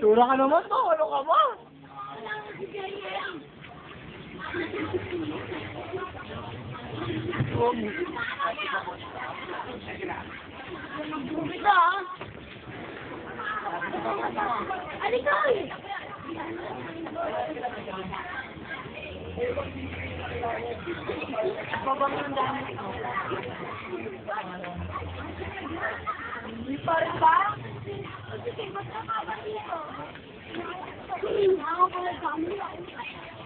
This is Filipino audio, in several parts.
Tura ka naman to, ano ka ba? Ito ah. Halika eh. Babang ng dami. Hindi pa rin ba?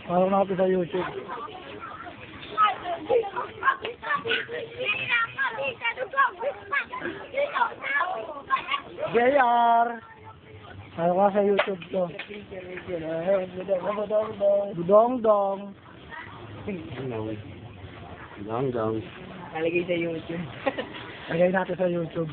Parang natin sa YouTube. JR! Ano ka sa YouTube to? Budong dong. Dong, dong. Nalagay sa YouTube. Lagay natin sa YouTube.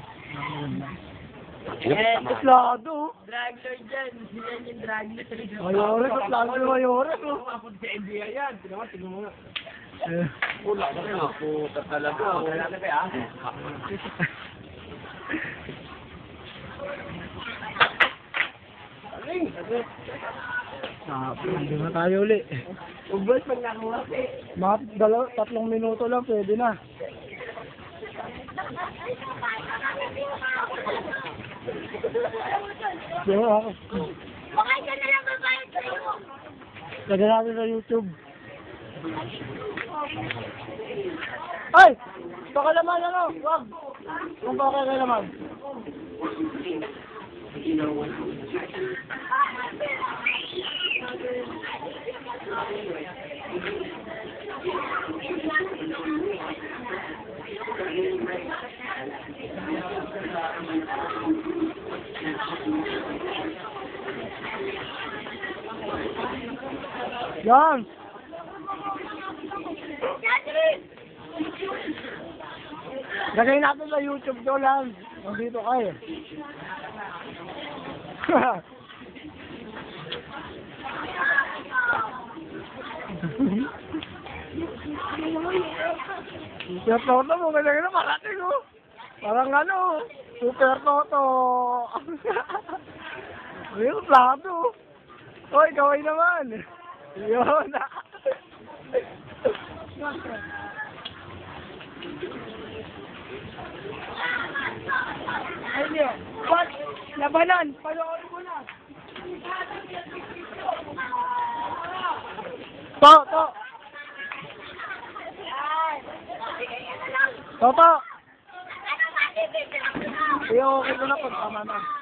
Eh, Kuslado. Drag lord dyan. Yan yung drag lord. Mayores, kuslado na mayores. oh. Umapot sa NBA yan. Tingnan mo, tingnan mo nga. Eh, Wala ka na. Puta talaga. Wala na kaya. Ah, hindi na tayo uli. Ubus pag nakuha eh. Mga dalaw, tatlong minuto lang, pwede na. Ako, Bakit ka na lang babayad sa'yo? lagyan natin sa YouTube. Ay! Baka naman ano, wag. Kung baka kayo naman. Yan! Lagay natin sa YouTube to lang. Nandito kayo. Super Toto mo, ganyan na parating oh. Parang ano, Super Toto. Ayun, plato. Hoy, gawin naman. Yun. Ay, hindi. What? Labanan. Panoorin mo na. To, to. To, to. Iyo, okay ko na pag tama na.